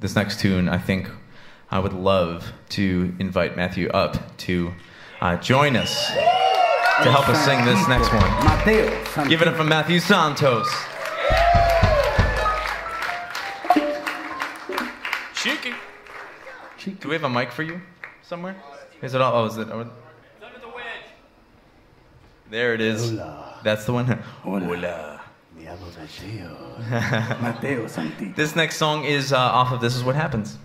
this next tune, I think I would love to invite Matthew up to uh, join us to help us sing this next one. Mateo. Give it up for Matthew Santos. Cheeky. Do we have a mic for you somewhere? Is it all? Oh, is it? Oh, there it is. Hola. That's the one. Hola. Hola. Diablo Mateo. Mateo Santi. This next song is uh, off of This Is What Happens.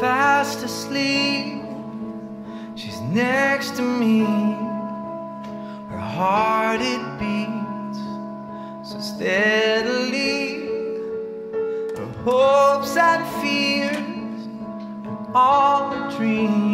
fast asleep. She's next to me. Her heart it beats so steadily. Hopes and fears all dreams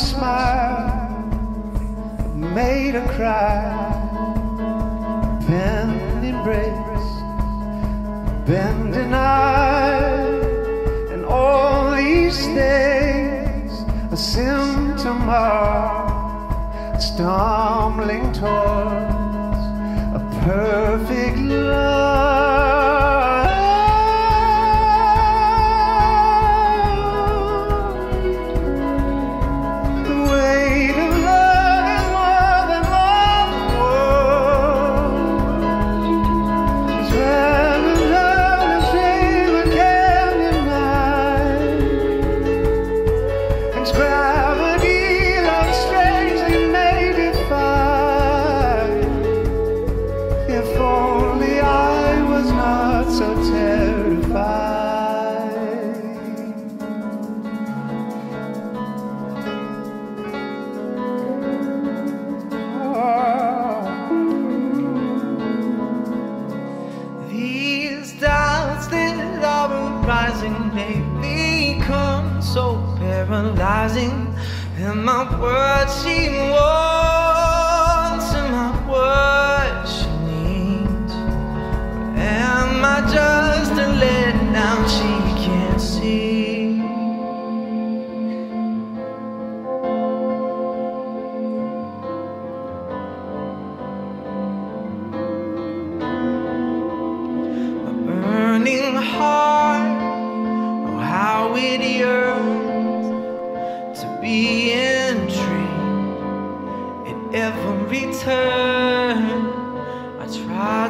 smile, made her cry. Bend embrace, bend deny, and all these things a symptom of stumbling towards a perfect love. So paralyzing. And my words she wants, and my words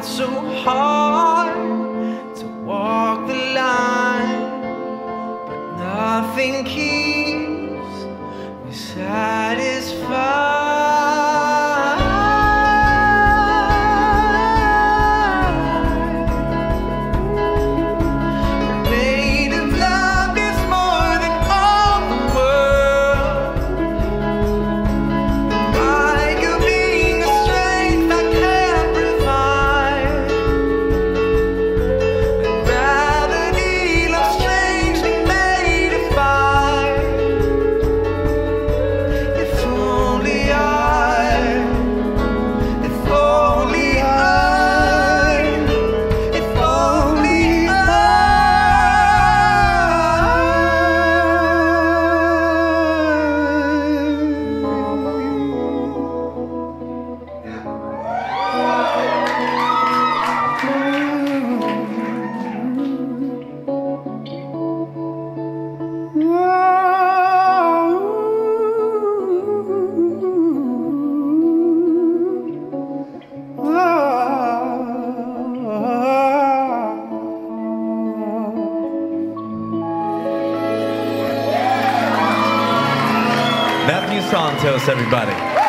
tried so hard to walk the line, but nothing keeps me satisfied. Matthew Santos, everybody.